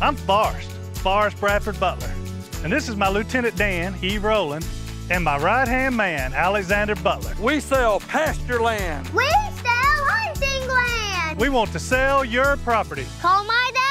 I'm Forrest, Forrest Bradford Butler. And this is my Lieutenant Dan, E. Rowland, and my right-hand man, Alexander Butler. We sell pasture land. We sell hunting land. We want to sell your property. Call my dad.